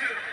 Two.